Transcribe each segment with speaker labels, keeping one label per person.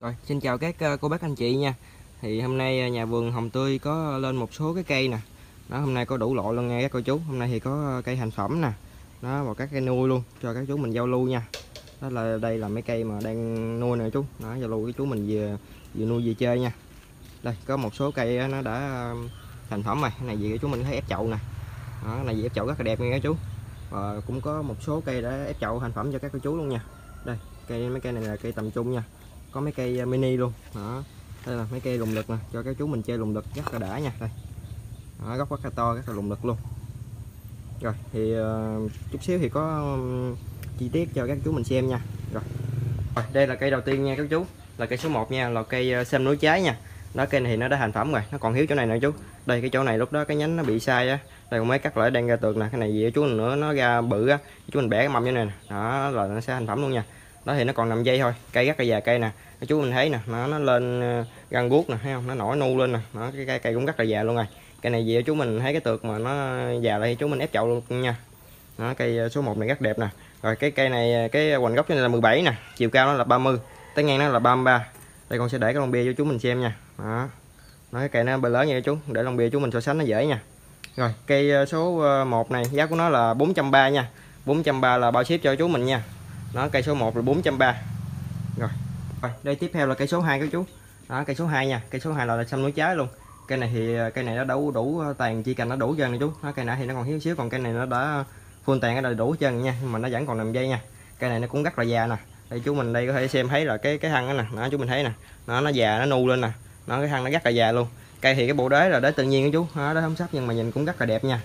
Speaker 1: Rồi, xin chào các ờ, cô bác anh chị nha. Thì hôm nay ờ, nhà vườn Hồng Tươi có lên một số cái cây nè. Đó hôm nay có đủ loại luôn nha các cô chú. Hôm nay thì có ờ, cây hành phẩm nè. Đó và các cây nuôi luôn cho các chú mình giao lưu nha. Đó là đây là mấy cây mà đang nuôi nè chú. Đó giao lưu với chú mình vừa vừa nuôi vừa chơi nha. Đây có một số cây nó đã thành phẩm rồi. Cái này gì chú mình thấy ép chậu nè. Đó, cái này gì ép chậu rất là đẹp nha các chú. Và cũng có một số cây đã ép chậu thành phẩm cho các cô chú luôn nha. Đây, cây mấy cây này là cây tầm trung nha có mấy cây à, mini luôn. Đó. Đây là mấy cây lùng lực nè cho các chú mình chơi lùng lực rất là đã nha. Đây. Đó, gốc rất là to rất là lùng lực luôn. Rồi thì uh, chút xíu thì có um, chi tiết cho các chú mình xem nha. Rồi. rồi đây là cây đầu tiên nha các chú. Là cây số 1 nha là cây à, xem núi trái nha. Đó cây này thì nó đã thành phẩm rồi nó còn thiếu chỗ này nè chú. Đây cái chỗ này lúc đó cái nhánh nó bị sai á. Đây còn mấy cắt lại đang ra tược nè cái này gì chú nữa nó ra bự á. Chú mình bẻ cái mầm như này nè. Đó là nó sẽ thành phẩm luôn nha đó thì nó còn nằm dây thôi. Cây rất là già cây nè. Chú mình thấy nè nó nó lên gân găng guốc nè thấy không? Nó nổi nu lên nè. Nó cái cây, cây cũng rất là già luôn rồi. Cây này về chú mình thấy cái tược mà nó già lại chú mình ép chậu luôn nha. Đó, cây ờ, số 1 này rất đẹp nè. Rồi cái cây này ờ, cái hoành gốc này là 17 nè. Chiều cao nó là 30 tới ngang nó là 33 đây con sẽ để cái lon bia cho chú mình xem nha. Đó. Nó cái cây nó bề lớn nha chú. Để lon bia chú mình so sánh nó dễ nha. Rồi cây số 1 này giá của nó là 430 nha. 430 là bao ship cho chú mình nha đó cây số 1 là 430 rồi rồi đây tiếp theo là cây số 2 các chú. Đó cây số 2 nha cây số 2 là, là xăm núi trái luôn. Cây này thì cây này nó đủ đủ tàn chi cành nó đủ chân này chú. Đó, cây nãy thì nó còn thiếu xíu còn cây này nó đã full tàn nó đủ chân nha nhưng mà nó vẫn còn nằm dây nha. Cây này nó cũng rất là già nè. Đây chú mình đây có thể xem thấy là cái cái thân đó nè. Đó chú mình thấy nè. Nó nó già nó nu lên nè. Nó cái thân nó rất là già luôn. Cây thì cái bộ đế là đế tự nhiên chú. Đó, đế không sắp nhưng mà nhìn cũng rất là đẹp nha.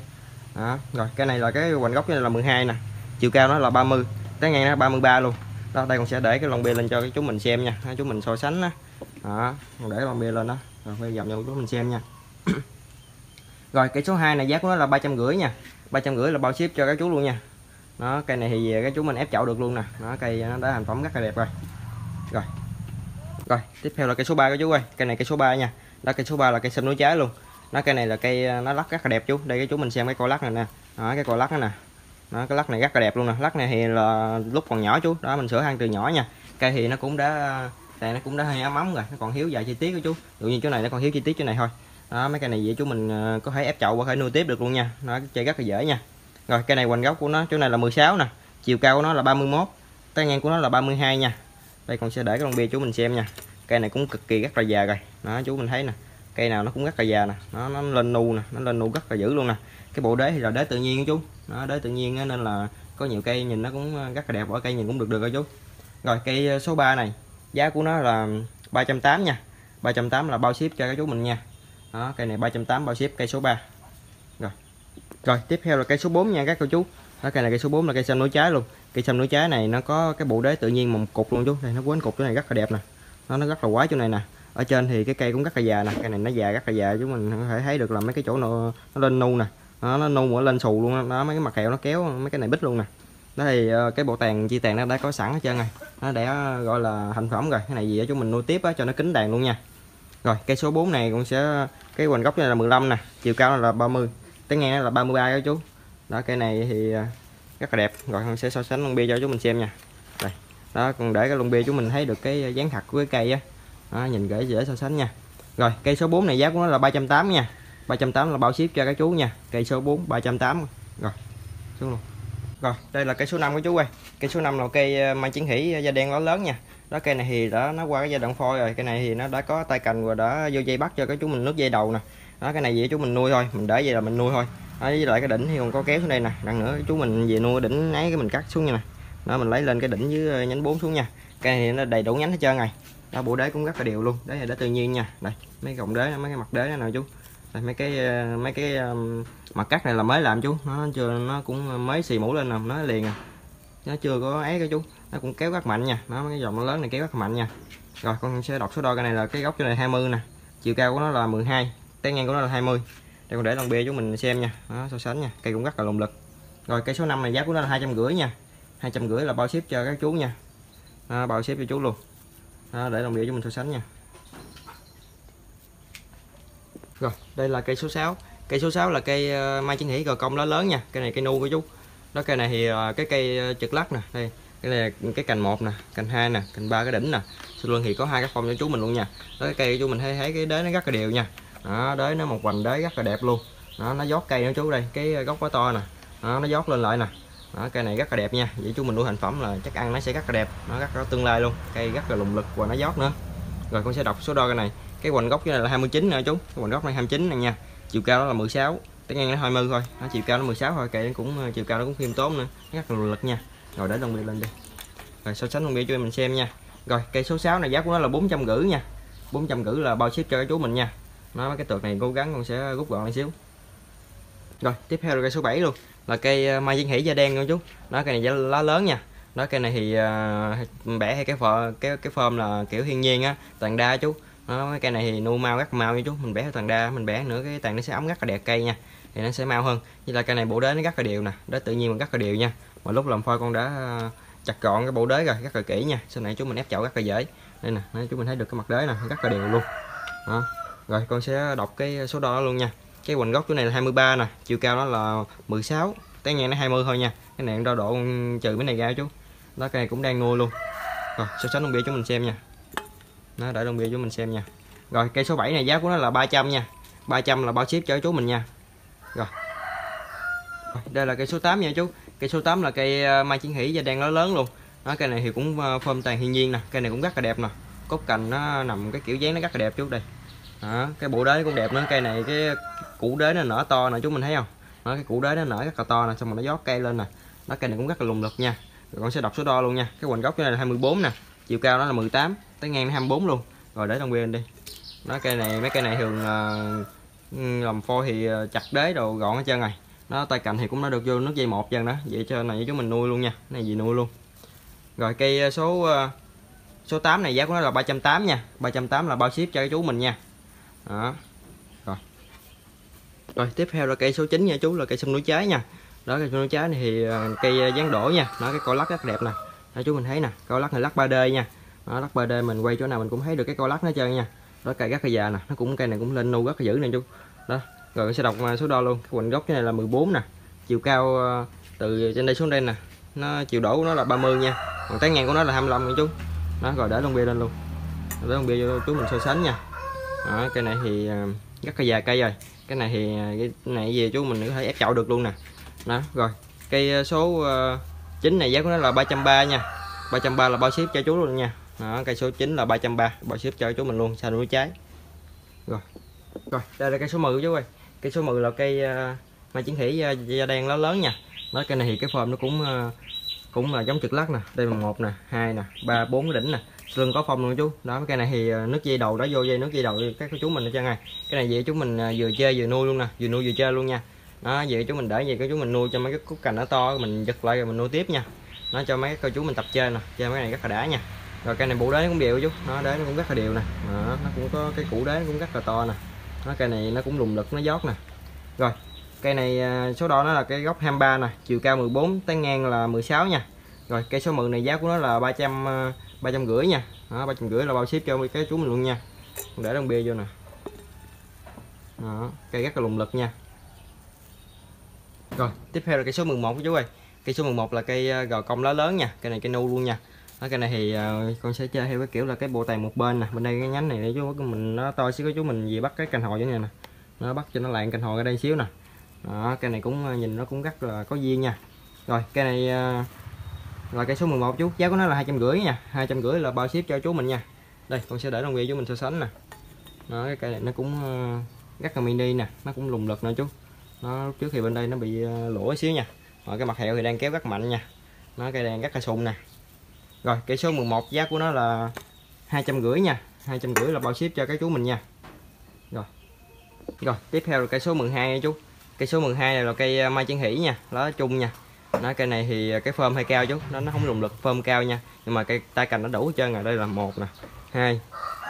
Speaker 1: Đó rồi cái này là cái hoành gốc này là 12 nè. Chiều cao nó là 30 tới ngang nó 33 luôn. Đó đây con sẽ để cái lon bia lên cho chú mình xem nha. Chú mình so sánh đó, đó để lon bia lên đó. Rồi quay vòng cho chú mình xem nha. Rồi cái số 2 này giá của nó là ba trăm rưỡi nha. ba trăm rưỡi là bao ship cho các chú luôn nha. Nó cây này thì các chú mình ép chậu được luôn nè. Nó cây nó đã thành phẩm rất là đẹp rồi. Rồi. Rồi tiếp theo là cây số 3 các chú ơi. Cây này cây số 3 nha. Đó cây số 3 là cây sâm núi trái luôn. Nó cây này là cây nó lắc rất là đẹp chú. Đây cái chú mình xem cái coi lắc này nè. Đó cái coi lắc này nè đó, cái lắc này rất là đẹp luôn nè. Lắc này thì là lúc còn nhỏ chú. Đó mình sửa hang từ nhỏ nha. Cây thì nó cũng đã đây nó cũng đã hơi ấm ấm rồi nó còn thiếu vài chi tiết của chú. Dụ như chỗ này nó còn thiếu chi tiết chỗ này thôi. Đó mấy cây này vậy chú mình ờ, có thể ép chậu và có thể nuôi tiếp được luôn nha. Nó chơi rất là dễ nha. Rồi cây này hoành gốc của nó chỗ này là 16 nè. Chiều cao của nó là 31 tay ngang của nó là 32 nha. Đây còn sẽ để cái lon bia chú mình xem nha. Cây này cũng cực kỳ rất là già rồi. Đó chú mình thấy nè. Cây nào nó cũng rất là già nè. Nó nó lên nu nè nó lên nu rất là dữ luôn nè cái bộ đế thì là đế tự nhiên chú. Nó đế tự nhiên nên là có nhiều cây nhìn nó cũng ờ, rất là đẹp ở cây nhìn cũng được được rồi chú. Rồi cây ờ, số 3 này giá của nó là 380 nha. 380 là bao ship cho các chú mình nha. Đó cây này 380 bao ship cây số 3 rồi rồi tiếp theo là cây số 4 nha các cô chú. Đó cây này cây số 4 là cây xanh núi trái luôn. Cây xanh núi trái này nó có cái bộ đế tự nhiên một cục luôn chú. Đây nó quấn cục chỗ này rất là đẹp nè. Nó nó rất là quá chỗ này nè. Ở trên thì cái cây cũng rất là già nè. Cây này nó già rất là già chúng mình có thể thấy được là mấy cái chỗ nó, nó lên nu nè nó, nó nu lên xù luôn đó mấy cái mặt kẹo nó kéo mấy cái này bít luôn nè. Đó thì ờ, cái bộ tàn chi tàn nó đã có sẵn hết trơn rồi. Nó đã ờ, gọi là thành phẩm rồi. Cái này gì đó chúng mình nuôi tiếp á cho nó kính đàn luôn nha. Rồi cây số 4 này cũng sẽ cái hoành gốc này là 15 nè. Chiều cao là 30 tới ngang là 33 đó chú. Đó cây này thì ờ, rất là đẹp. Rồi con sẽ so sánh lông bia cho chú mình xem nha. Đây. Đó còn để cái lông bia chú mình thấy được cái dáng thật của cái cây á. Đó, nhìn dễ dễ so sánh nha. Rồi cây số 4 này giá của nó là 380 nha. 380 là bao ship cho các chú nha. Cây số 4 380 rồi xuống luôn. Rồi đây là cây số 5 của chú ơi. Cây số 5 là cây ờ, mang chiến hỷ ờ, da đen lá lớn nha. Đó cây này thì đã nó qua cái giai đoạn phôi rồi. Cây này thì nó đã có tay cành và đã vô dây bắt cho các chú mình nước dây đầu nè. Đó cái này về chú mình nuôi thôi. Mình để vậy là mình nuôi thôi. Đó, với lại cái đỉnh thì còn có kéo xuống đây nè. Đằng nữa chú mình về nuôi đỉnh ấy cái mình cắt xuống nha nè đó mình lấy lên cái đỉnh với ờ, nhánh bốn xuống nha. Cây này nó đầy đủ nhánh hết trơn này đó bộ đế cũng rất là đều luôn. Đấy là đế tự nhiên nha. Đây mấy gọng đế mấy cái mặt đế này chú đây, mấy cái ờ, mấy cái ờ, mặt cắt này là mới làm chú. Nó chưa nó cũng mới xì mũ lên nè nó liền à. Nó chưa có ấy cái chú. Nó cũng kéo rất mạnh nha. Nó cái dòng nó lớn này kéo rất mạnh nha. Rồi con sẽ đọc số đo cái này là cái góc chỗ này 20 nè. Chiều cao của nó là 12 tay ngang của nó là 20 đây con để lòng bia chú mình xem nha. Nó so sánh nha. Cây cũng rất là lùng lực. Rồi cây số 5 này giá của nó là hai trăm rưỡi nha. hai trăm rưỡi là bao ship cho các chú nha. Đó, bao ship cho chú luôn. Đó, để lòng bia cho mình so sánh nha rồi đây là cây số 6 cây số 6 là cây ờ, mai chân hỷ gò công lá lớn nha. Cây này cây nu của chú. Đó cây này thì ờ, cái cây ờ, trực lắc nè. Đây cái này cái cành một nè cành hai nè cành ba cái đỉnh nè. Sau lưng thì có hai cái phong cho chú mình luôn nha. Đó cái cây chú mình thấy thấy cái đế nó rất là đều nha. Đó đế nó một vành đế rất là đẹp luôn. Đó nó giót cây nữa chú đây cái gốc quá to nè. Đó, nó giót lên lại nè. Đó, cây này rất là đẹp nha. Vậy chú mình nuôi thành phẩm là chắc ăn nó sẽ rất là đẹp. Nó rất là tương lai luôn. Cây rất là lùng lực và nó giót nữa. Rồi con sẽ đọc số đo cây này cái hoành gốc này là 29 nè chú. Cái hoành gốc này 29 nè nha. Chiều cao đó là 16 tới ngang nó 20 thôi. Nó chiều cao nó 16 thôi. Kệ nó cũng ờ, chiều cao nó cũng khiêm tốn nữa. Rất là lực nha. Rồi để đồng biệt lên đi. Rồi so sánh đồng biệt cho mình xem nha. Rồi cây số 6 này giá của nó là 400 rưỡi nha. 400 rưỡi là bao ship cho cái chú mình nha. Nó cái tược này cố gắng con sẽ rút gọn lại xíu. Rồi tiếp theo là cây số 7 luôn. Là cây ờ, mai diên hỷ da đen luôn chú. Nó cây này giá lá lớn nha. Đó cây này thì uh, bẻ hay cái phở cái cái phơm là kiểu thiên nhiên á toàn đa chú đó, cái cây này thì nuôi mau rất mau nha chú. Mình bẻ toàn đa mình bẻ nữa cái tàn nó sẽ ấm rất là đẹp cây nha. Thì nó sẽ mau hơn. Như là cây này bộ đế nó rất là đều nè. Đó tự nhiên mình rất là đều nha. Mà lúc làm phôi con đã à, chặt gọn cái bộ đế rồi rất là kỹ nha. Sau này chú mình ép chậu rất là dễ. Đây nè chú mình thấy được cái mặt đế nè rất là đều luôn. Đó. rồi con sẽ đọc cái số đo đó luôn nha. Cái hoành gốc chỗ này là 23 nè. Chiều cao nó là 16 té ngang nó 20 thôi nha. Cái này đo độ trừ cái này ra chú. Đó cây này cũng đang nuôi luôn. Rồi so sánh luôn bia cho mình xem nha nó để đồng bia cho mình xem nha. Rồi cây số 7 này giá của nó là 300 nha. 300 là bao ship cho chú mình nha. Rồi. Đây là cây số 8 nha chú. Cây số 8 là cây ờ, mai chiến hỷ và đang nó lớn luôn. Đó cây này thì cũng ờ, phơm tàn thiên nhiên nè. Cây này cũng rất là đẹp nè. Cốt cành nó nằm cái kiểu dáng nó rất là đẹp chú đây. Đó, cái bộ đế cũng đẹp nữa. Cây này cái củ đế nó nở to nè chú mình thấy không? Đó, cái củ đế nó nở rất là to nè xong rồi nó gió cây lên nè. Đó cây này cũng rất là lùng lực nha. Rồi con sẽ đọc số đo luôn nha. Cái quần gốc cái này là 24 nè. Chiều cao nó là 18 tới ngang 24 luôn. Rồi để trong bên đi. Nó cây này mấy cây này thường uh, làm phôi thì ờ, chặt đế đồ gọn hết trơn này nó tay cạnh thì cũng đã được vô nước dây một chân đó. Vậy cho này chúng mình nuôi luôn nha. Này gì nuôi luôn. Rồi cây ờ, số số 8 này giá của nó là 380 nha. 380 là bao ship cho chú mình nha. Đó. Rồi. Rồi tiếp theo là cây số 9 nha chú là cây sông núi trái nha. Đó cây sông núi trái này thì uh, cây dáng đổ nha. Nó cái coi lắc rất đẹp nè. Đó chú mình thấy nè coi lắc này lắc 3D nha đó, lắc 3D mình quay chỗ nào mình cũng thấy được cái coi lắc nó chơi nha. Đó cây rất là già nè nó cũng cây này cũng lên nu rất là dữ nè chú. Đó rồi sẽ đọc à, số đo luôn. Cái hoành gốc cái này là 14 nè. Chiều cao à, từ trên đây xuống đây nè. Nó chiều đổ của nó là 30 nha. Còn tán ngang của nó là 25 nha chú. Đó rồi để lông bia lên luôn. Để lông bia cho chú mình so sánh nha. Đó, cây này thì rất là già cây rồi. Cái này thì à, cái này về chú mình có thể ép chậu được luôn nè. Đó rồi cây số 9 này giá của nó là 330 nha. 330 là bao ship cho chú luôn nha đó, cây số 9 là 330 bao ship cho chú mình luôn xa núi trái. Rồi rồi đây là cây số 10 chú ơi. Cây số 10 là cây uh, mai chiến thủy uh, à, da đen lá lớn nha. Nó cây này thì cái form nó cũng uh, cũng là giống trực lắc nè. Đây là một nè hai nè ba bốn đỉnh nè. Lưng có phong luôn chú. Đó cái này thì nước dây đầu đó vô dây nước dây đầu các chú mình cho ngay. Cái này vậy chú mình vừa chơi vừa nuôi luôn nè vừa nuôi vừa chơi luôn nha. Đó vậy chú mình để vậy các chú mình nuôi cho mấy cái cúc cành nó to mình giật lại rồi mình nuôi tiếp nha. Nó cho mấy cô chú mình tập chơi nè chơi mấy này rất là đã nha rồi cây này bộ đế cũng đều chút. Nó đế nó cũng rất là đều nè. Đó, nó cũng có cái củ đế cũng rất là to nè. Nó cây này nó cũng lùng lực nó giót nè. Rồi cây này à, số đo nó là cái gốc 23 nè. Chiều cao 14 tới ngang là 16 nha. Rồi cây số 10 này giá của nó là 300 300 à, rưỡi nha. Đó, 300 rưỡi là bao ship cho cái chú mình luôn nha. Để đồng bia vô nè. Đó, cây rất là lùng lực nha. Rồi tiếp theo là cây số 11 chú ơi. Cây số 11 là cây à, gò cong lá lớn nha. Cây này cây nu luôn nha ở cái này thì uh, con sẽ chơi theo cái kiểu là cái bộ tài một bên nè. Bên đây cái nhánh này để chú mình nó to xíu chú mình về bắt cái cành hồi như này nè. Nó bắt cho nó lạng cành hồi ở đây xíu nè. Đó cái này cũng ờ, nhìn nó cũng rất là có duyên nha. Rồi cái này uh, là cây số 11 chú giá của nó là hai trăm rưỡi nha. Hai trăm rưỡi là bao ship cho chú mình nha. Đây con sẽ để đồng vị chú mình so sánh nè. Đó cái cây này nó cũng uh, rất là mini nè. Nó cũng lùng lực nè chú. Nó trước thì bên đây nó bị uh, lỗ xíu nha. Rồi cái mặt hẹo thì đang kéo rất mạnh nha. Nó cây đang rất là sùng nè rồi cây số 11 giá của nó là hai trăm rưỡi nha. hai trăm rưỡi là bao ship cho các chú mình nha. Rồi. Rồi, tiếp theo là cây số 12 nha chú. Cây số 12 này là cây à, mai chân hỷ nha, lá chung nha. Nó cây này thì à, cái phơm hơi cao chú, nó nó không lùng lực phơm cao nha. Nhưng mà cây tay cành nó đủ hết trơn rồi, đây là một nè, hai,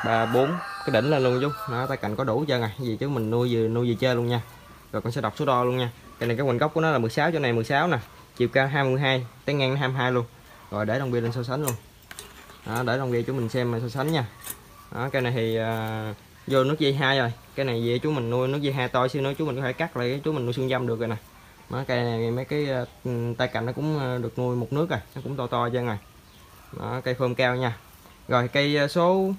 Speaker 1: ba, bốn, cái đỉnh lên luôn chú. Nó tay cành có đủ hết trơn rồi gì chứ mình nuôi gì nuôi gì chơi luôn nha. Rồi con sẽ đọc số đo luôn nha. Cây này cái hoành gốc của nó là 16 chỗ này 16 nè, chiều cao 22 tới ngang 22 luôn rồi để đồng bia lên so sánh luôn. Đó, để đồng bia chú mình xem mà so sánh nha. Đó, cây này thì uh, vô nước dây hai rồi. Cái này về chú mình nuôi nước dây hai to xíu nữa chú mình có thể cắt lại chú mình nuôi xương dâm được rồi nè. Đó, cây này mấy cái uh, tay cạnh nó cũng à, được nuôi một nước rồi nó cũng to to chân rồi đó, cây phơm cao nha. Rồi cây số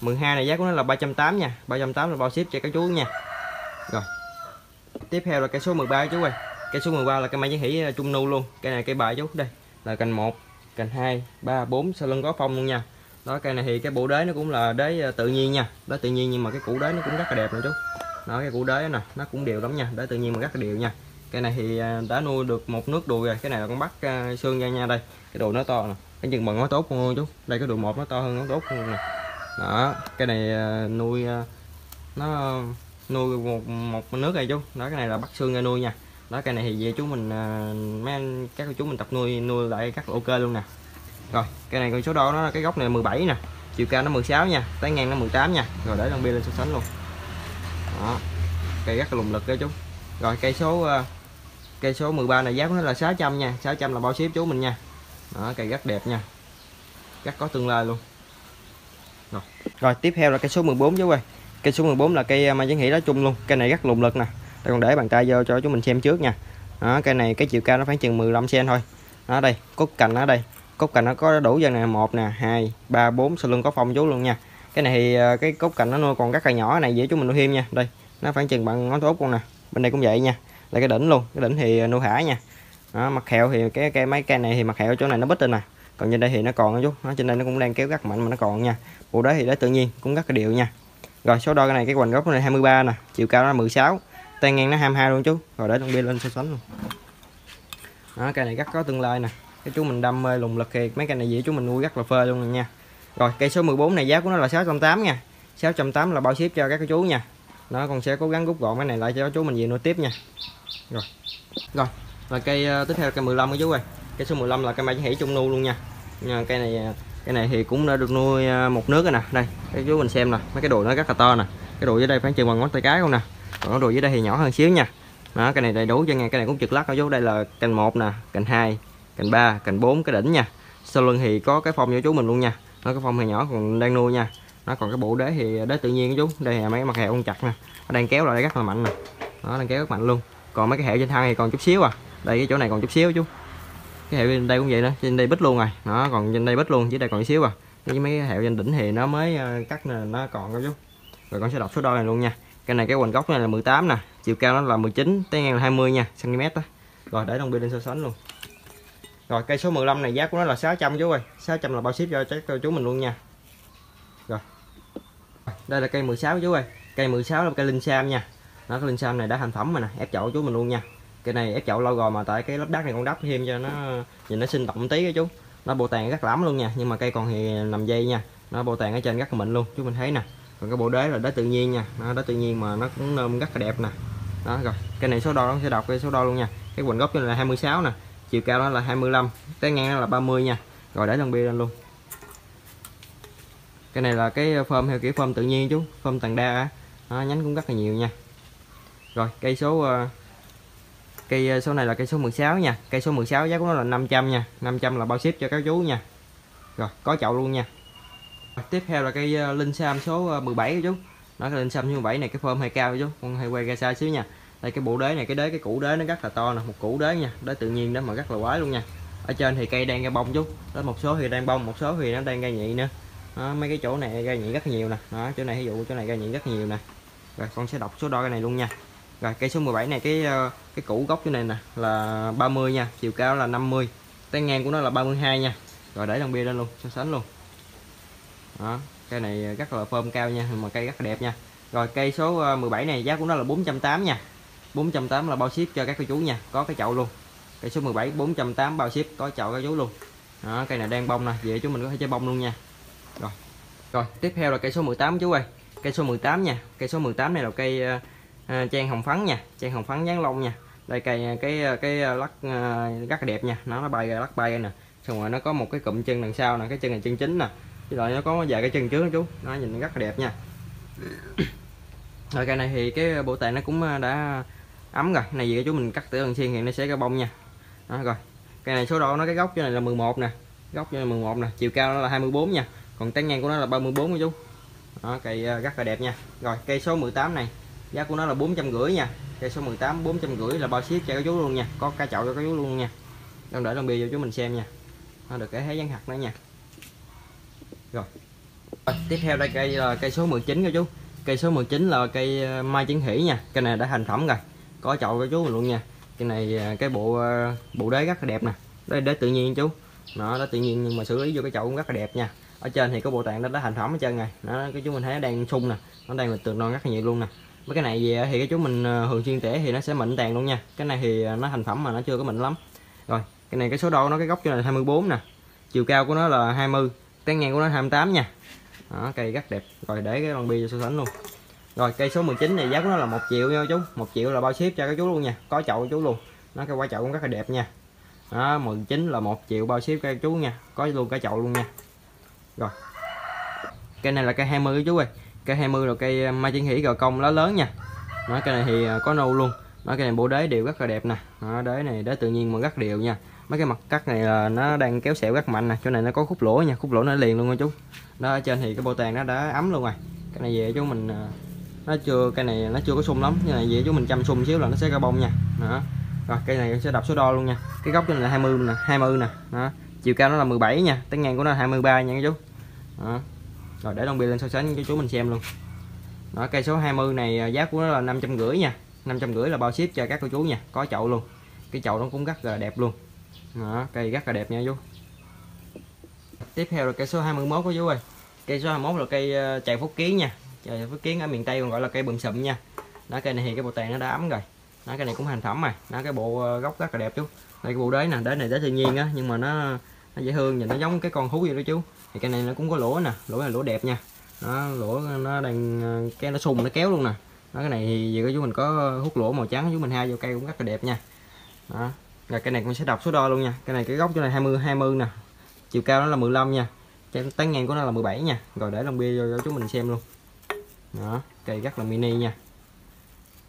Speaker 1: 12 này giá của nó là 380 nha. 380 là bao ship cho các chú nha. Rồi tiếp theo là cây số 13 chú ơi. Cây số 13 là cây mai giấy hỷ trung nu luôn. Cây này cây bài chú đây là cành 1 cành 2 3 4 sau lưng có phong luôn nha. Đó, cây này thì cái bộ đế nó cũng là đế ờ, tự nhiên nha. Đế tự nhiên nhưng mà cái củ đế nó cũng rất là đẹp nữa chú. Đó, cái củ đế nè, nó cũng đều lắm nha. Đế tự nhiên mà rất là đều nha. Cây này thì ờ, đã nuôi được một nước đùi rồi. Cái này là con bắt ờ, xương ra nha đây. Cái đùi nó to nè. Cái chừng bằng nó tốt luôn chú. Đây, cái đùi một nó to hơn nó tốt luôn nè. Đó cái này nuôi nó nuôi một một nước này chú. Đó, cái này là bắt xương ra nuôi nha đó cây này thì về chú mình à, mấy anh các chú mình tập nuôi nuôi lại rất ok luôn nè. Rồi cây này con số đo nó cái góc này 17 nè chiều cao nó 16 nha tới ngang nó 18 nha. Rồi để lon bia lên so sánh luôn. Đó cây rất là lùng lực đó chú. Rồi cây số à, cây số 13 này giá của nó là 600 nha 600 là bao ship chú mình nha. Đó cây rất đẹp nha. Rất có tương lai luôn. Rồi, rồi tiếp theo là cây số 14 chú ơi. Cây số 14 là cây à, mai Giáng hỷ lá chung luôn. Cây này rất lùng lực nè đây còn để bàn tay vô cho chúng mình xem trước nha. Đó, cây này cái chiều cao nó khoảng chừng 15 cm thôi. Đó đây cốt cành ở đây. Cốt cành nó có đủ dân nè một nè hai ba bốn sau lưng có phong chú luôn nha. Cái này thì ờ, cái cốt cành nó nuôi còn rất là nhỏ này dễ chúng mình nuôi thêm nha. Đây nó khoảng chừng bằng ngón tốt luôn nè. Bên đây cũng vậy nha. Đây cái đỉnh luôn cái đỉnh thì ờ, nuôi hả nha. Đó, mặt hẹo thì cái cây mấy cây này thì mặt hẹo chỗ này nó bít lên nè. Còn trên đây thì nó còn chút nó trên đây nó cũng đang kéo rất mạnh mà nó còn nha. Bộ đấy thì đấy tự nhiên cũng rất là đều nha. Rồi số đo cái này cái hoành gốc này 23 nè. Chiều cao nó 16 tay ngang nó 22 luôn chú. Rồi để con bia lên so sánh luôn. Đó cây này rất có tương lai nè. Cái chú mình đam mê lùng lực thì mấy cây này dễ, chú mình nuôi rất là phê luôn rồi nha. Rồi, cây số 14 này, giá của nó là 680 nha. 680 là bao ship cho các chú nha. Nó còn sẽ cố gắng rút gọn cái này lại cho chú mình về nuôi tiếp nha. Rồi. Rồi là cây ờ, tiếp theo là cây 15 của chú ơi cây số 15 là cây mai hỉ trung nu luôn nha. Nha, cây này ờ, cây này thì cũng đã được nuôi ờ, một nước rồi nè. Đây, cái chú mình xem nè. Mấy cái đùi nó rất là to nè. Cái đùi dưới đây khoảng chừng bằng ngón tay cái không nè còn đồ dưới đây thì nhỏ hơn xíu nha. Đó, cái này đầy đủ cho nghe, cái này cũng trực lắc ở chú đây là cành một nè, cành hai, cành ba, cành bốn, cái đỉnh nha. Sau lưng thì có cái phong cho chú mình luôn nha. Nó cái phong thì nhỏ còn đang nuôi nha. Nó còn cái bộ đế thì đế tự nhiên chú. Đây là mấy mặt hẹo con chặt nè. Nó đang kéo lại rất là mạnh nè. Nó đang kéo rất mạnh luôn. Còn mấy cái hẹo trên thân thì còn chút xíu à. Đây, cái chỗ này còn chút xíu chú. Cái hẹo trên đây cũng vậy đó, trên đây bít luôn rồi. Nó còn trên đây bít luôn chứ đây còn chút xíu à. Với mấy cái hẹo trên đỉnh thì nó mới ờ, cắt nè, nó còn đâu chú. Rồi con sẽ đọc số đo này luôn nha cái này cái hoành gốc này là 18 nè, chiều cao nó là 19 tới ngang là 20 nha cm đó rồi, để đồng bi lên so sánh luôn. Rồi, cây số 15 này giá của nó là 600 chú ơi 600 là bao ship cho cho chú mình luôn nha. Rồi. Đây là cây 16 chú ơi. Cây 16 là cây linh sam nha. Nó cái linh sam này đã thành phẩm rồi nè, ép chậu chú mình luôn nha. Cây này ép chậu lâu rồi mà tại cái lớp đất này con đắp thêm cho nó, nhìn nó sinh động tí cái chú. Nó bồ tàn rất lắm luôn nha, nhưng mà cây còn thì nằm dây nha. Nó bồ tàn ở trên rất là mịn luôn, chú mình thấy nè còn cái bộ đế là đế tự nhiên nha. Nó đế tự nhiên mà nó cũng nôm rất là đẹp nè. Đó rồi cái này số đo nó sẽ đọc cái số đo luôn nha. Cái quần gốc là 26 nè chiều cao nó là 25 cái ngang nó là 30 nha. Rồi để lon bia lên luôn. Cái này là cái phơm theo kiểu phơm tự nhiên chú phơm tầng đa đó, nhánh cũng rất là nhiều nha. Rồi cây số ờ, cây ờ, số này là cây số 16 nha. Cây số 16 giá của nó là 500 nha 500 là bao ship cho các chú nha. Rồi có chậu luôn nha tiếp theo là cây ờ, linh sam số ờ, 17 chú. Nó cái linh sam số 17 này cái phơm hơi cao chú. Con hay quay ra xa xíu nha. Đây cái bộ đế này cái đế cái củ đế nó rất là to nè một củ đế nha. Đế tự nhiên đó mà rất là quái luôn nha. Ở trên thì cây đang ra bông chú. Đó một số thì đang bông một số thì nó đang ra nhị nữa. Đó, mấy cái chỗ này ra nhị rất nhiều nè. Đó chỗ này ví dụ chỗ này ra nhị rất nhiều nè. Rồi con sẽ đọc số đo cái này luôn nha. Rồi cây số 17 này cái ờ, cái củ gốc chỗ này nè là 30 nha. Chiều cao là 50 tay ngang của nó là 32 nha. Rồi để đồng bia lên luôn so sánh luôn đó cây này rất là phơm cao nha mà cây rất là đẹp nha. Rồi cây số ờ, 17 này giá của nó là 480 nha. 480 là bao ship cho các cô chú nha có cái chậu luôn. Cây số 17 480 bao ship có chậu các chú luôn. Đó cây này đang bông nè về chúng mình có thể chơi bông luôn nha. Rồi rồi tiếp theo là cây số 18 chú ơi. Cây số 18 nha cây số 18 này là cây ờ, ờ, trang hồng phấn nha trang hồng phấn dáng lông nha. Đây cây ờ, cái cái lắc uh, rất là đẹp nha nó nó bay ra lắc bay nè. Xong rồi nó có một cái cụm chân đằng sau nè cái chân này chân chính nè với lại nó có vài cái chân trước đó chú. Nó nhìn rất là đẹp nha. Rồi cây này thì cái bộ tàn nó cũng à, đã ấm rồi. Này gì chú mình cắt từ lần xiên thì nó sẽ ra bông nha. Đó, rồi. Cây này số độ nó cái gốc cho này là 11 nè. Gốc cho này 11 nè. Chiều cao nó là 24 nha. Còn tán ngang của nó là 34 chú. Đó, cây à, rất là đẹp nha. Rồi cây số 18 này. Giá của nó là bốn trăm rưỡi nha. Cây số 18 bốn trăm rưỡi là bao ship cho các chú luôn nha. Có cá chậu cho các chú luôn nha. Đang để lon bia cho chú mình xem nha. Nó được cái hé dán hạt nữa nha rồi. Rồi, tiếp theo đây cây là cây số 19 nha chú. Cây số 19 là cây ờ, mai chiến hỷ nha. Cây này đã thành phẩm rồi. Có chậu cho chú luôn nha. Cây này ờ, cái bộ bộ đế rất là đẹp nè. Đây đế tự nhiên chú. Nó đó tự nhiên nhưng mà xử lý vô cái chậu cũng rất là đẹp nha. Ở trên thì có bộ tạng đó đã thành phẩm hết trơn này nó cái chú mình thấy nó đang sung nè. Nó đang tường non rất là nhiều luôn nè. Mấy cái này về thì cái chú mình thường xuyên tỉa thì nó sẽ mịn tàn luôn nha. Cái này thì nó thành phẩm mà nó chưa có mịn lắm. Rồi cái này cái số đo nó cái góc cho là 24 nè. Chiều cao của nó là 20 tán ngang của nó 28 nha. Đó, cây rất đẹp. Rồi để cái lon cho so sánh luôn. Rồi cây số 19 này giá của nó là một triệu nha chú. Một triệu là bao ship cho các chú luôn nha. Có chậu chú luôn. Nó cái quả chậu cũng rất là đẹp nha. Đó 19 là một triệu bao ship cho các chú nha. Có luôn cả chậu luôn nha. Rồi. Cây này là cây 20 chú ơi. Cây 20 là cây um, mai chiến hỷ gò công lá lớn nha. Nói cây này thì à, có nâu luôn. Nói cây này bộ đế đều rất là đẹp nè. Đế này đế tự nhiên mà rất đều nha mấy cái mặt cắt này là nó đang kéo sẹo rất mạnh nè. Chỗ này nó có khúc lỗ nha, khúc lỗ nó liền luôn nha chú. Đó ở trên thì cái bộ tàn nó đã ấm luôn rồi. Cái này về chú mình à, nó chưa cây này nó chưa có sung lắm. Như này về chú mình chăm sung xíu là nó sẽ ra bông nha. Đó. Rồi cây này sẽ đập số đo luôn nha. Cái góc trên là 20 nè 20 nè. Đó. Chiều cao nó là 17 nha tán ngang của nó là 23 nha chú. Đó. rồi, để đồng bia lên so sánh cho chú mình xem luôn. Đó, cây số 20 này à, giá của nó là 550 nha. 550 là bao ship cho các cô chú nha. Có chậu luôn. Cái chậu nó cũng rất là đẹp luôn đó, cây rất là đẹp nha chú. Tiếp theo là cây số 21 của chú ơi. Cây số 21 là cây ờ, chạy phúc kiến nha. Chạy phúc kiến ở miền tây còn gọi là cây bùm sụm nha. Đó cây này thì cái bộ tàn nó đã ấm rồi. Đó cây này cũng thành phẩm rồi đó cái bộ ờ, gốc rất là đẹp chú. Đây cái bộ đế nè. Đế này đế tự nhiên á nhưng mà nó nó dễ thương nhìn nó giống cái con thú vậy đó chú. Thì cây này nó cũng có lỗ nè. Lỗ là lỗ đẹp nha. Đó lỗ nó đang ờ, cái nó sùng nó kéo luôn nè. Đó cái này thì vì cái chú mình có hút lỗ màu trắng chú mình hai vô cây cũng rất là đẹp nha. Đó rồi cái này cũng sẽ đọc số đo luôn nha. Cái này cái góc chỗ này 20 20 nè. Chiều cao nó là 15 nha. Cái tán ngang của nó là 17 nha. Rồi để lòng bia cho chúng mình xem luôn. Đó cây rất là mini nha.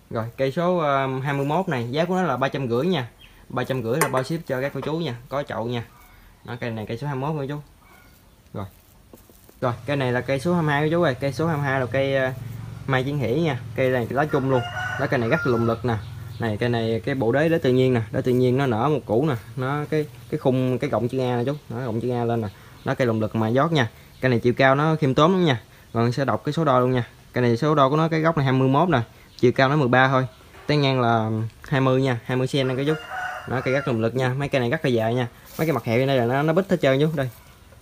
Speaker 1: Rồi cây số ờ, uh, 21 này giá của nó là 350 nha. 350 là bao ship cho các cô chú nha có chậu nha. Đó cây này cây số 21 nha chú. Rồi. Rồi cây này là cây số 22 chú ơi. Cây số 22 là cây uh, mai chiến hỉ nha. Cây này lá chung luôn. Đó cây này rất là lùng lực nè này cây này cái bộ đế đế tự nhiên nè đế tự nhiên nó nở một củ nè nó cái cái khung cái gọng chữ A nè chú nó gọng chữ A lên nè nó cây lồng lực mà giót nha. Cây này chiều cao nó khiêm tốn lắm nha còn sẽ đọc cái số đo luôn nha. Cây này số đo của nó cái góc này 21 nè chiều cao nó 13 thôi tay ngang là 20 nha 20 cm nè cái chú. Nó cây gắt lồng lực nha mấy cây này rất là dài nha mấy cái mặt hẹo đây là nó nó bít hết trơn chú đây.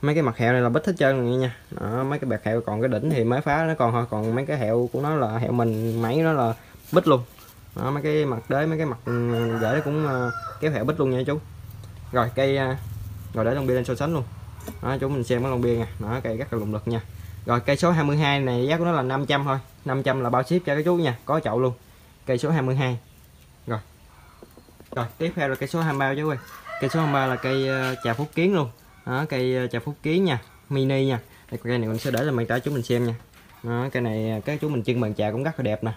Speaker 1: Mấy cái mặt hẹo này là bít hết trơn nha đó, mấy cái bạc hẹo còn cái đỉnh thì mới phá nó còn thôi còn mấy cái hẹo của nó là hẹo mình máy nó là bít luôn đó, mấy cái mặt đế mấy cái mặt ừ, rễ cũng ờ, kéo hẹo bít luôn nha chú. Rồi cây ờ, rồi để lông bia lên so sánh luôn. Đó, chú mình xem cái lon bia nha đó cây rất là lùng lực nha. Rồi cây số 22 này giá của nó là 500 thôi. 500 là bao ship cho các chú nha có chậu luôn. Cây số 22 rồi. Rồi tiếp theo là cây số 23 chú ơi. Cây số 23 là cây ờ, trà phúc kiến luôn. Đó cây trà phúc kiến nha mini nha. Cây này mình sẽ để lên bàn trái chú mình xem nha. Đó, cây này các chú mình trưng bàn trà cũng rất là đẹp nè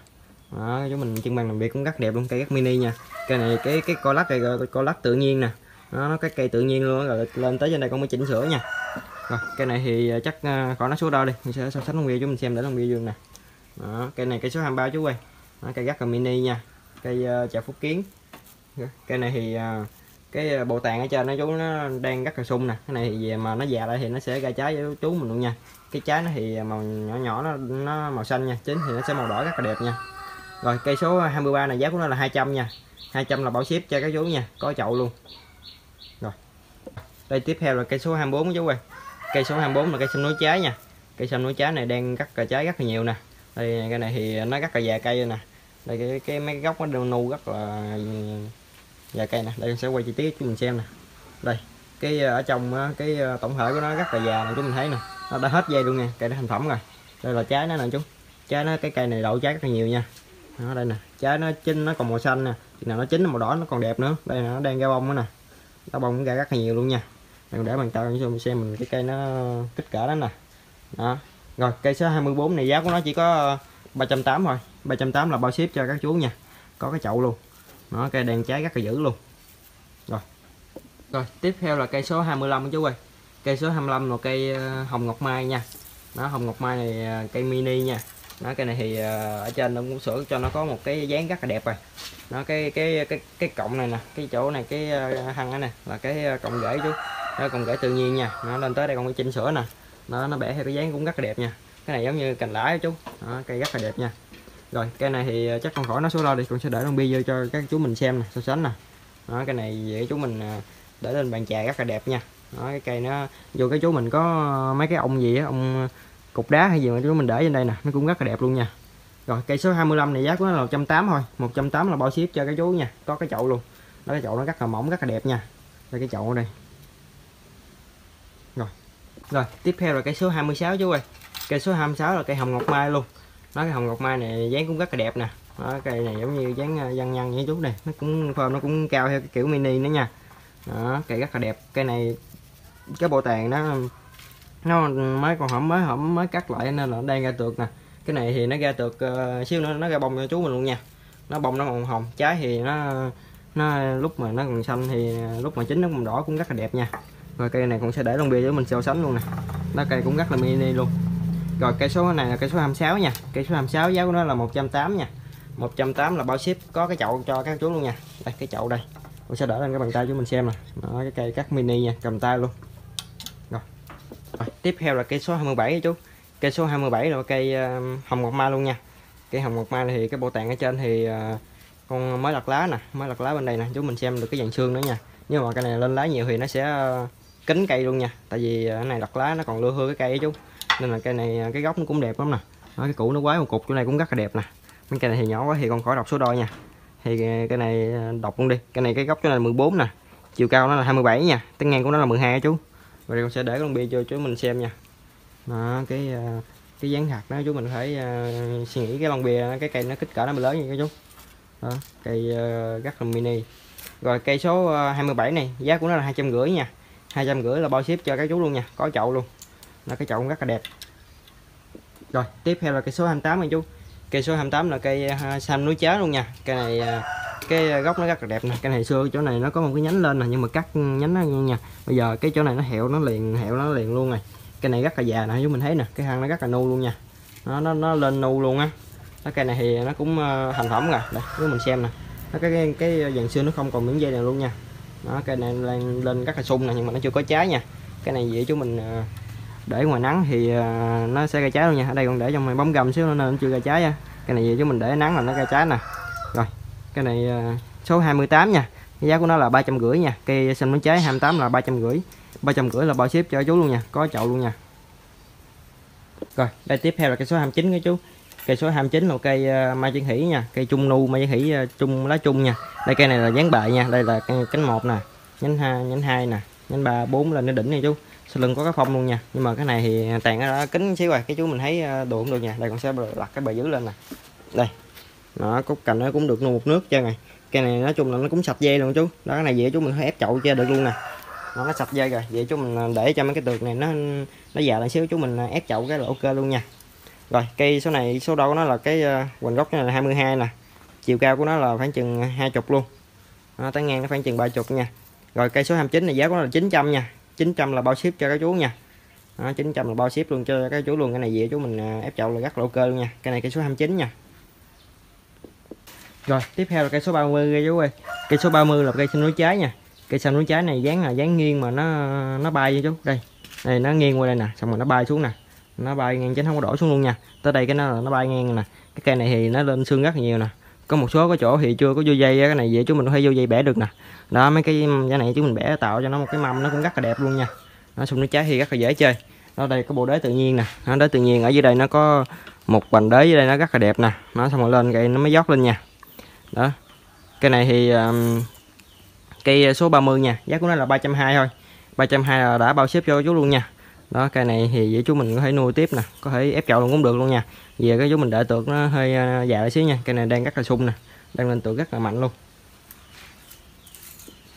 Speaker 1: đó chúng mình trưng bày làm việc cũng rất đẹp luôn cây rất mini nha. Cây này cái cái co lắc này co lắc tự nhiên nè. Nó nó cái cây tự nhiên luôn rồi lên tới trên đây con mới chỉnh sửa nha. Rồi cây này thì à, chắc à, khỏi nó số đo đi. Mình sẽ so sánh lông bia chúng mình xem để làm bia dương nè. Đó cây này cây số 23 chú ơi. Đó, cây rất là mini nha. Cây uh, trà phúc kiến. Cây này thì uh, cái bộ tàn ở trên nó chú nó đang rất là sung nè. Cái này thì về mà nó già lại thì nó sẽ ra trái với chú mình luôn nha. Cái trái nó thì màu nhỏ nhỏ nó nó màu xanh nha. Chính thì nó sẽ màu đỏ rất là đẹp nha rồi cây số 23 này giá của nó là 200 nha. 200 là bảo ship cho các chú nha có chậu luôn. Rồi đây tiếp theo là cây số 24 chú ơi. Cây số 24 là cây xanh núi trái nha. Cây xanh núi trái này đang cắt cà trái rất là nhiều nè. Đây cái này thì nó rất là già cây nè. Đây cái, cái mấy cái gốc nó nu rất là già cây nè. Đây sẽ quay chi tiết cho mình xem nè. Đây cái ờ, ở trong ờ, cái ờ, tổng thể của nó rất là già nè chú mình thấy nè. Nó đã hết dây luôn nha cây nó thành phẩm rồi. Đây là trái nó nè chú. Trái nó cái cây này đậu trái rất là nhiều nha đó, đây nè. Trái nó chín, nó còn màu xanh nè. Chừng nào nó chín màu đỏ, nó còn đẹp nữa. Đây nó đang ra bông nữa nè. Nó bông ra rất là nhiều luôn nha. Mình để bàn tay cho mình xem mình cái cây nó kích cỡ đó nè. Đó. Rồi, cây số 24 này giá của nó chỉ có ờ, 380 thôi. 380 là bao ship cho các chú nha. Có cái chậu luôn. Nó cây đèn trái rất là dữ luôn. Rồi. Rồi, tiếp theo là cây số 25 chú ơi. Cây số 25 là cây ờ, hồng ngọc mai nha. Nó hồng ngọc mai này ờ, cây mini nha nó cái này thì ờ, ở trên nó cũng sửa cho nó có một cái dáng rất là đẹp rồi. Nó cái cái cái cái cọng này nè cái chỗ này cái ờ, hăng này là cái ờ, cọng rễ chú đó cọng rễ tự nhiên nha. Nó lên tới đây còn cái chỉnh sửa nè. Nó nó bẻ theo cái dáng cũng rất là đẹp nha. Cái này giống như cành lá chú. Đó, cây rất là đẹp nha. Rồi cây này thì chắc con khỏi nó số lo đi con sẽ để long bi vô cho các chú mình xem nè so sánh nè. Đó cái này dễ chú mình để lên bàn trà rất là đẹp nha. Đó cái cây nó dù cái chú mình có mấy cái ông gì á ông cục đá hay gì mà chúng mình để trên đây nè nó cũng rất là đẹp luôn nha. Rồi cây số 25 này giá của nó là 180 thôi 180 là bao ship cho cái chú nha có cái chậu luôn. Đó cái chậu nó rất là mỏng rất là đẹp nha. Đây cái chậu đây. Rồi rồi tiếp theo là cây số 26 chú ơi. Cây số 26 là cây hồng ngọc mai luôn. Nó cái hồng ngọc mai này dáng cũng rất là đẹp nè. Đó, cây này giống như dáng ờ, văn nhăn như chú này. Nó cũng form nó cũng cao theo cái kiểu mini nữa nha. Đó cây rất là đẹp. Cây này cái bộ tàn nó nó mới còn hổm mới hổm mới cắt lại nên là đang ra tược nè. Cái này thì nó ra tược uh, xíu nữa nó ra bông cho chú mình luôn nha. Nó bông nó còn hồng trái thì nó nó lúc mà nó còn xanh thì lúc mà chín nó còn đỏ cũng rất là đẹp nha. Rồi cây này cũng sẽ để lông bia cho mình so sánh luôn nè. Nó cây cũng rất là mini luôn. Rồi cây số này là cây số 26 nha. Cây số 26 giá của nó là 180 nha. 180 là bao ship có cái chậu cho các chú luôn nha. Đây cái chậu đây. Tôi sẽ đỡ lên cái bàn tay cho mình xem nè. Nó cái cây cắt mini nha cầm tay luôn tiếp theo là cây số 27 chú. Cây số 27 là cây ờ, hồng ngọc mai luôn nha. Cây hồng ngọc mai thì cái bộ tạng ở trên thì ờ, con mới lật lá nè mới lật lá bên đây nè chú mình xem được cái dàn xương nữa nha. Nhưng mà cái này lên lá nhiều thì nó sẽ kín kính cây luôn nha tại vì cái này lật lá nó còn lưa hư cái cây ấy chú. Nên là cây này cái gốc nó cũng đẹp lắm nè. Đó, cái củ nó quái một cục chỗ này cũng rất là đẹp nè. Mấy cây này thì nhỏ quá thì con khỏi đọc số đo nha. Thì cái này đọc luôn đi. Cái này cái gốc chỗ này là 14 nè chiều cao nó là 27 nha. Tính ngang của nó là 12 chú rồi con sẽ để con bia cho chú mình xem nha. Đó cái à, cái dáng hạt đó chú mình phải uh, suy nghĩ cái lon bia cái cây nó kích cỡ nó lớn như cái chú. Đó, cây uh, rất là mini. Rồi cây số uh, 27 này giá của nó là hai trăm rưỡi nha. hai trăm rưỡi là bao ship cho các chú luôn nha có chậu luôn. Là cái chậu cũng rất là đẹp. Rồi tiếp theo là cây số 28 này chú cây số 28 là cây sam xanh núi chá luôn nha. Cây này à, cái gốc nó rất là đẹp nè. Cái này xưa chỗ này nó có một cái nhánh lên nè nhưng mà cắt nhánh nó nha. Bây giờ cái chỗ này nó hẹo nó liền hẹo nó liền luôn này. Cây này rất là già nè chúng mình thấy nè. Cái hang nó rất là nu luôn nha. Nó nó, nó lên nu luôn á. Cái cây này thì nó cũng à, thành phẩm rồi đây chúng mình xem nè. Nó cái cái, cái dàn xưa nó không còn miếng dây này luôn nha. Nó cây này lên, lên rất là sung nè nhưng mà nó chưa có trái nha. Cái này dễ chúng mình để ngoài nắng thì à, nó sẽ ra trái luôn nha. Ở đây còn để trong bóng gầm xíu nữa nên nó chưa ra trái nha. Cái này chứ mình để nắng là nó ra trái nè. Rồi, cái này à, số 28 nha. Giá của nó là ba trăm rưỡi nha. Cây xanh bánh trái 28 là ba trăm rưỡi. ba trăm rưỡi là bao ship cho chú luôn nha. Có chậu luôn nha. Rồi, đây tiếp theo là cây số 29 cái chú. Cây số 29 là cây à, mai chiến hỷ nha. Cây trung nu, mai chiến hỷ chung trung lá trung nha. Đây cây này là dáng bệ nha. Đây là cánh một nè. Nhánh hai nhánh hai nè. Nhánh ba, bốn lên đến đỉnh này chú sau lưng có cái phong luôn nha. Nhưng mà cái này thì tàn nó đã kính xíu rồi. Cái chú mình thấy ờ, uh, đồ cũng được nha. Đây con sẽ đặt cái bờ dưới lên nè. Đây. Nó cúc cành nó cũng được nu một nước cho này. Cây này nói chung là nó cũng sạch dây luôn chú. Đó cái này dễ chú mình ép chậu cho được luôn nè. Nó, nó sạch dây rồi. Vậy chú mình ờ, để cho mấy cái tược này nó nó già lại xíu. Chú mình ờ, ép chậu cái là ok luôn nha. Rồi cây số này số đo của nó là cái hoành gốc này là 22 nè. Chiều cao của nó là khoảng chừng hai chục luôn. Nó tới ngang nó khoảng chừng ba chục nha. Rồi cây số 29 này giá của nó là 900 nha. 900 là bao ship cho các chú nha. Đó, 900 là bao ship luôn cho các chú luôn. Cái này về chú mình à, ép chậu là gắt lỗ cơ luôn nha. Cái này cây số 29 nha. Rồi tiếp theo là cây số 30 cây chú ơi. Cây số 30 là cây xanh núi trái nha. Cây xanh núi trái này dáng là dáng nghiêng mà nó nó bay nha chú. Đây này nó nghiêng qua đây nè xong rồi nó bay xuống nè. Nó bay ngang chứ không có đổ xuống luôn nha. Tới đây cái nó là nó bay ngang nè. Cái cây này thì nó lên xương rất nhiều nè có một số cái chỗ thì chưa có vô dây cái này dễ chúng mình có thể vô dây bẻ được nè. Đó mấy cái cái này chúng mình bẻ tạo cho nó một cái mâm nó cũng rất là đẹp luôn nha. Nó xung nó trái thì rất là dễ chơi. Đó đây có bộ đế tự nhiên nè. Nó đế tự nhiên ở dưới đây nó có một vành đế dưới đây nó rất là đẹp nè. Nó xong rồi lên cây nó mới dốc lên nha. Đó cái này thì um, cây số 30 nha. Giá của nó là 320 thôi. 320 là đã bao ship cho chú luôn nha đó cây này thì vậy chú mình có thể nuôi tiếp nè có thể ép chậu luôn cũng được luôn nha. Về cái chú mình đợi tược nó hơi uh, già xíu nha cây này đang rất là sung nè đang lên tược rất là mạnh luôn.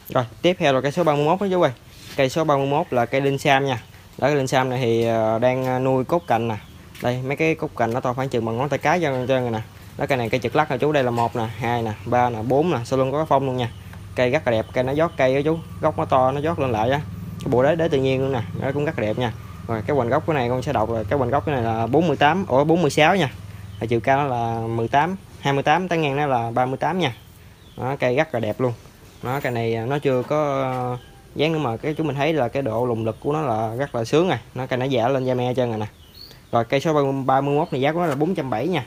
Speaker 1: Rồi tiếp theo là cây số 31 đó chú ơi. Cây số 31 là cây linh sam nha. Đó cây linh sam này thì à, đang à, nuôi cốt cành nè. Đây mấy cái cốt cành nó to khoảng chừng bằng ngón tay cái cho trơn rồi nè. Đó cây này cây trực lắc nè chú đây là một nè hai nè ba nè bốn nè sau lưng có cái phong luôn nha. Cây rất là đẹp cây nó giót cây đó chú gốc nó to nó giót lên lại á cái bộ đế đế tự nhiên luôn nè nó cũng rất là đẹp nha. Rồi cái hoành gốc cái này con sẽ đọc là, cái hoành gốc cái này là 48 ổ 46 nha. Và chiều cao nó là 18 28 tán ngang nó là 38 nha. Nó cây rất là đẹp luôn. Nó cây này nó chưa có, dáng nữa mà cái chú mình thấy là cái độ lùng lực của nó là rất là sướng này. Nó cây nó giả lên da me chân rồi nè. Rồi cây số 31 này giá của nó là 470 nha.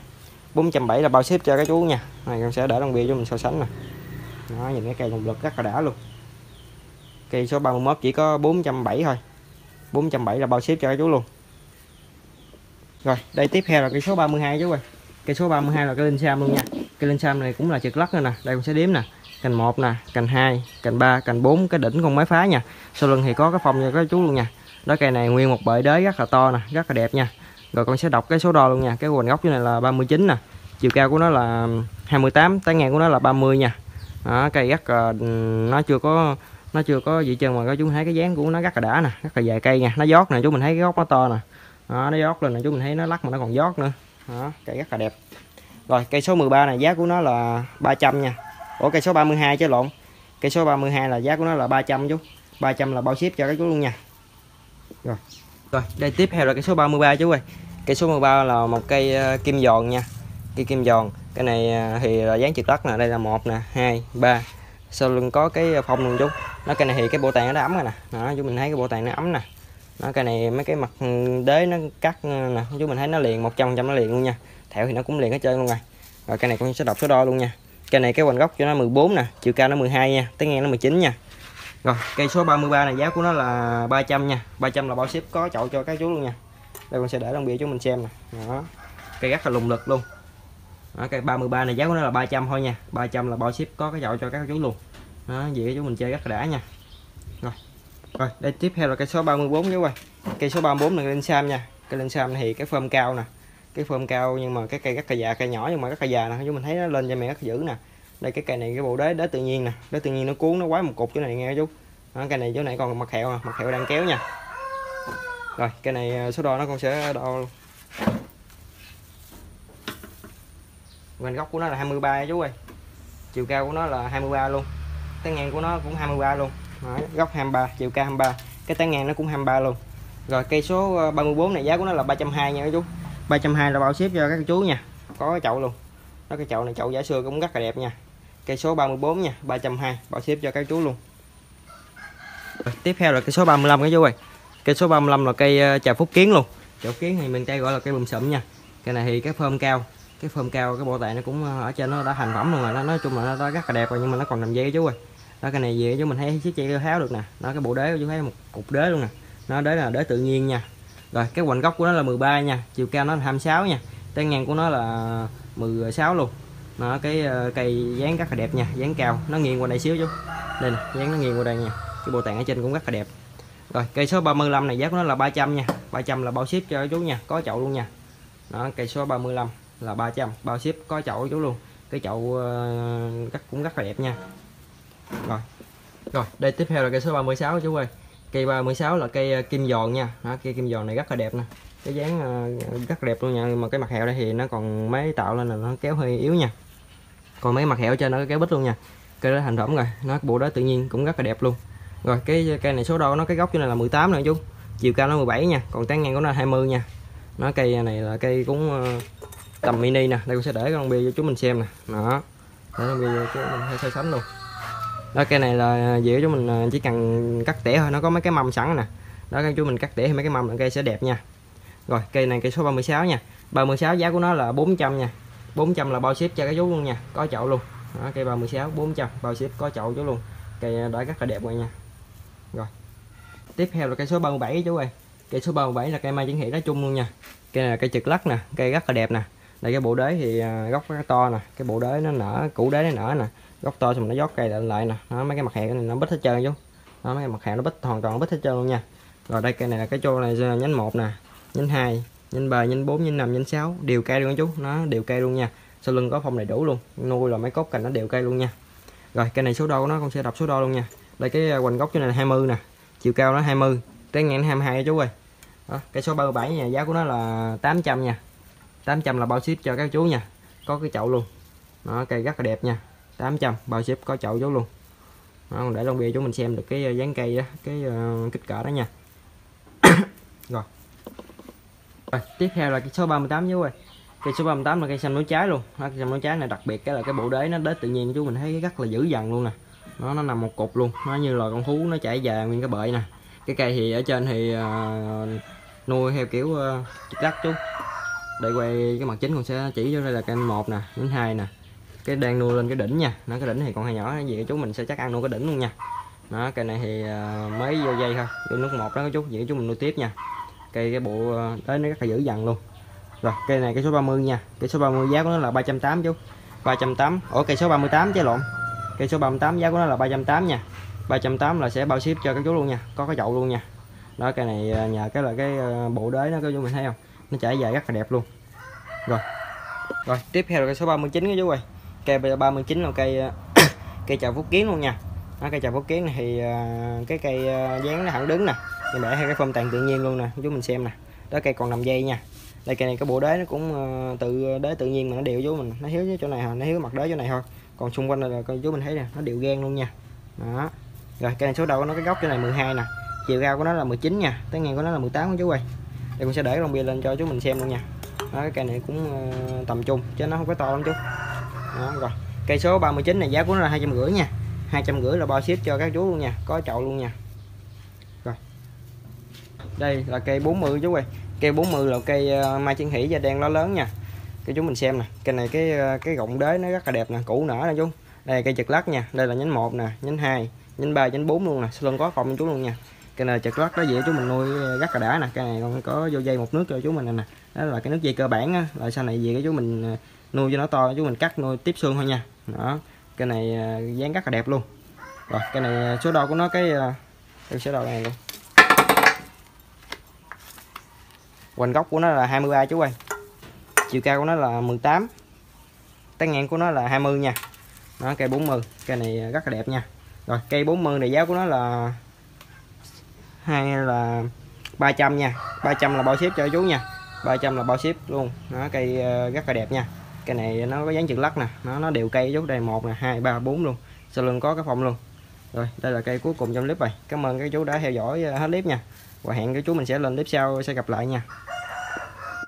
Speaker 1: 470 là bao ship cho các chú nha. Này con sẽ để đồng bia cho mình so sánh nè. Nó nhìn cái cây lùng lực rất là đã luôn cây số 31 chỉ có 470 thôi. 470 là bao ship cho các chú luôn. Rồi đây tiếp theo là cây số 32 chú ơi. Cây số 32 là cây linh sam luôn nha. Cây linh sam này cũng là trực lắc nữa nè. Đây con sẽ đếm nè. Cành 1 nè cành 2 cành 3 cành 4 cái đỉnh con máy phá nha. Sau lưng thì có cái phong cho các chú luôn nha. Đó cây này nguyên một bệ đế rất là to nè rất là đẹp nha. Rồi con sẽ đọc cái số đo luôn nha. Cái quần gốc này là 39 nè. Chiều cao của nó là 28 tán ngang của nó là 30 nha. Đó, cây rất là nó chưa có nó chưa có gì chân mà các chú thấy cái dáng của nó rất là đã nè rất là dài cây nha. Nó giót nè chú mình thấy cái gốc nó to nè. Đó, nó giót lên nè chú mình thấy nó lắc mà nó còn giót nữa. Đó, cây rất là đẹp. Rồi cây số 13 này giá của nó là 300 nha. Ủa cây số 32 chứ lộn. Cây số 32 là giá của nó là 300 chú. 300 là bao ship cho các chú luôn nha. Rồi. Rồi đây tiếp theo là cây số 33 chú ơi. Cây số 13 là một cây ờ, kim giòn nha. Cây kim giòn. Cái này ờ, thì là dáng trượt đất nè đây là một nè hai ba sau lưng có cái phong luôn chú? Nó cây này thì cái bộ tàn nó ấm rồi nè. Đó, chú mình thấy cái bộ tàn nó ấm nè. Nó cây này mấy cái mặt ừ, đế nó cắt ừ, nè. Chú mình thấy nó liền 100 trăm nó liền luôn nha. Thẹo thì nó cũng liền hết trơn luôn rồi. Rồi cây này cũng sẽ đọc số đo luôn nha. Cây này cái hoành gốc cho nó 14 nè, chiều cao nó 12 nha, tới ngang nó 19 nha. Rồi, cây số 33 này, giá của nó là 300 nha. 300 là bao ship có chậu cho các chú luôn nha. Đây con sẽ để đồng bìa cho mình xem nè. Đó, cây rất là lùng lực luôn đó, cây 33 này giá của nó là 300 thôi nha. 300 là bao ship có cái chậu cho các chú luôn. Đó vậy chú mình chơi rất là đã nha. Rồi. Rồi đây tiếp theo là cây số 34 chú ơi. Cây số 34 là lên sam nha. Cây lên sam thì cái phơm cao nè. Cái phơm cao nhưng mà cái cây rất là già cây nhỏ nhưng mà rất là già nè. Chú mình thấy nó lên cho mẹ rất dữ nè. Đây cái cây này cái bộ đế đế tự nhiên nè. Đế tự nhiên nó cuốn nó quái một cục chỗ này nghe chú. Đó, cây này chỗ này còn mặt hẹo nè. Mặt hẹo đang kéo nha. Rồi cây này à, số đo nó con sẽ đo vành góc của nó là 23 nha chú ơi. Chiều cao của nó là 23 luôn. Tán ngang của nó cũng 23 luôn. Đó, góc 23 chiều cao 23 cái tán ngang nó cũng 23 luôn. Rồi cây số ờ, 34 này giá của nó là 320 nha các chú. 320 là bao ship cho các chú nha. Có cái chậu luôn. Đó cái chậu này chậu giả xưa cũng rất là đẹp nha. Cây số 34 nha 320 bao ship cho các chú luôn. Rồi, tiếp theo là cây số 35 các chú ơi. Cây số 35 là cây ờ, trà phúc kiến luôn. Trà phúc kiến thì mình tây gọi là cây bùm sụm nha. Cây này thì cái phơm cao cái phơm cao cái bộ tạng nó cũng ờ, ở trên nó đã thành phẩm luôn rồi nó nói chung là nó, rất là đẹp rồi nhưng mà nó còn nằm dây chú ơi. Đó cái này về chứ mình thấy chiếc dây tháo được nè. Nó cái bộ đế chú thấy một cục đế luôn nè. Nó đế là đế tự nhiên nha. Rồi cái hoành gốc của nó là 13 nha. Chiều cao nó là 26 nha. Tay ngang của nó là 16 luôn. Nó cái ờ, cây dáng rất là đẹp nha dáng cao. Nó nghiêng qua đây xíu chú. Đây nè dáng nó nghiêng qua đây nha. Cái bộ tạng ở trên cũng rất là đẹp. Rồi cây số 35 này giá của nó là 300 nha. 300 là bao ship cho chú nha có chậu luôn nha. Đó cây số 35 là 300 bao ship có chậu chú luôn. Cái chậu ờ, cắt cũng rất là đẹp nha. Rồi. Rồi đây tiếp theo là cây số 36 chú ơi. Cây 36 là cây ờ, kim giòn nha. Đó, cây kim giòn này rất là đẹp nè. Cái dáng ờ, rất đẹp luôn nha. Mà cái mặt hẹo đây thì nó còn mấy tạo lên là nó kéo hơi yếu nha. Còn mấy mặt hẹo trên nó kéo bít luôn nha. Cây đó thành phẩm rồi. Nó bộ đó tự nhiên cũng rất là đẹp luôn. Rồi cái cây này số đo nó cái gốc chỗ này là 18 nè chú. Chiều cao nó 17 nha. Còn tán ngang của nó 20 nha. Nó cây này là cây cũng tầm mini nè đây tôi sẽ để con bia cho chú mình xem nè. Đó để con bia cho mình hơi so sánh luôn. Đó cây này là dễ chúng mình à, chỉ cần cắt tỉa thôi nó có mấy cái mâm sẵn nè. Đó các chú mình cắt tỉa thì mấy cái mâm là cây sẽ đẹp nha. Rồi cây này cây số 36 nha. 36 giá của nó là 400 nha. 400 là bao ship cho cái chú luôn nha có chậu luôn. Đó, cây 36 400 bao ship có chậu chú luôn. Cây à, đã rất là đẹp rồi nha. Rồi tiếp theo là cây số 37 chú ơi. Cây số 37 là cây mai chứng thị nói chung luôn nha. Cây này là cây trực lắc nè cây rất là đẹp nè đây cái bộ đế thì à, gốc nó to nè cái bộ đế nó nở củ đế nó nở nè gốc to xong nó dót cây lại lại nè nó mấy cái mặt hàng này nó bít hết trơn chú. Nó mấy cái mặt hàng nó bít hoàn toàn bít hết trơn luôn nha. Rồi đây cây này là cái chô này à, nhánh một nè nhánh hai nhánh ba nhánh bốn nhánh năm nhánh sáu đều cây luôn chú nó đều cây luôn nha. Sau lưng có phong đầy đủ luôn nuôi là mấy cốt cành nó đều cây luôn nha. Rồi cây này số đo của nó con sẽ đọc số đo luôn nha. Đây cái à, hoành gốc chỗ này là 20 nè chiều cao nó 20 trái ngang 22 chú ơi. Đó, cây số 37 nha giá của nó là 800 nha. 800 là bao ship cho các chú nha. Có cái chậu luôn. Nó cây rất là đẹp nha. 800 bao ship có chậu chú luôn. Đó, để lông bia chú mình xem được cái ờ, dáng cây đó, cái uh, kích cỡ đó nha. Rồi. Rồi tiếp theo là cái số 38 chú ơi. Cây số 38 là cây xanh núi trái luôn. Đó, cây xanh núi trái này đặc biệt cái là cái bộ đế nó đế tự nhiên chú mình thấy rất là dữ dằn luôn nè. Nó nó nằm một cục luôn. Nó như là con thú nó chảy dài nguyên cái bợi nè. Cái cây thì ở trên thì uh, nuôi theo kiểu uh, đất chú đây, quay cái mặt chính con sẽ chỉ cho đây là cây một nè đến hai nè. Cái đang nuôi lên cái đỉnh nha. Nó, cái đỉnh thì còn hơi nhỏ, cái gì chú mình sẽ chắc ăn nuôi cái đỉnh luôn nha. Đó, cây này thì mấy mới vô dây thôi. Vô nước một đó chút vậy chú mình nuôi tiếp nha. Cây cái bộ à, tới nó rất là dữ dằn luôn. Rồi, cây này cây số 30 nha. Cây số 30 giá của nó là 380 chú. 380 ủa, cây số 38 chứ, lộn. Cây số 38 giá của nó là 380 nha. 380 là sẽ bao ship cho các chú luôn nha. Có cái chậu luôn nha. Đó, cây này à, nhờ cái là cái bộ đế nó các chú mình thấy không? Nó trải dài rất là đẹp luôn. Rồi. Rồi tiếp theo là cây số 39 mươi chú ơi. Cây 39 là cây cây chào phúc kiến luôn nha. Đó, cây chào phúc kiến này thì à, cái cây à, dáng nó thẳng đứng nè. Mình để hai cái phong tàn tự nhiên luôn nè. Chú mình xem nè. Đó cây còn nằm dây nha. Đây cây này cái bộ đế nó cũng à, tự đế tự nhiên mà nó đều chú mình. Nó hiếu chỗ này nó hiếu mặt đế chỗ này thôi. Còn xung quanh là chú mình thấy nè nó đều gan luôn nha. Đó. Rồi cây này số đầu nó cái góc chỗ này 12 nè. Chiều cao của nó là 19 nha. Tới ngang của nó là 18 chú ơi thì con sẽ để lông bia lên cho chú mình xem luôn nha. Đó, cái cây này cũng uh, tầm trung chứ nó không có to lắm chú. Đó, rồi. Cây số 39 này giá của nó là hai trăm rưỡi nha. hai trăm rưỡi là bao ship cho các chú luôn nha có chậu luôn nha. Rồi. Đây là cây 40 chú ơi. Cây 40 là cây uh, mai chân hỷ da đen lá lớn nha. Cái chú mình xem nè cây này cái ờ, cái gọng đế nó rất là đẹp nè cũ nở nè chú. Đây là cây chật lắc nha đây là nhánh một nè nhánh hai nhánh ba nhánh bốn luôn nè sau có cọng chú luôn nha cái này chật lót đó dễ chú mình nuôi rất là đã nè, cái này còn có vô dây một nước cho chú mình nè nè. Đó là cái nước dây cơ bản á, là sau này về cái chú mình ờ, nuôi cho nó to, chú mình cắt nuôi tiếp xương thôi nha. Đó, cái này ờ, dáng rất là đẹp luôn. Rồi, cái này ờ, số đo của nó cái cái số đo này luôn hoành gốc của nó là 23 chú ơi. Chiều cao của nó là 18 tán ngang của nó là 20 nha. Nó cây 40 cây này rất là đẹp nha. Rồi, cây 40 này giá của nó là hay là 300 nha. 300 là bao ship cho chú nha. 300 là bao ship luôn. Nó cây ờ, rất là đẹp nha. Cây này nó có dáng chữ lắc nè. Nó nó đều cây chú. Đây một nè, hai, ba, bốn luôn. Sau lưng có cái phòng luôn. Rồi, đây là cây cuối cùng trong clip này cảm ơn các chú đã theo dõi ờ, hết clip nha. Và hẹn các chú mình sẽ lên clip sau, sẽ gặp lại nha.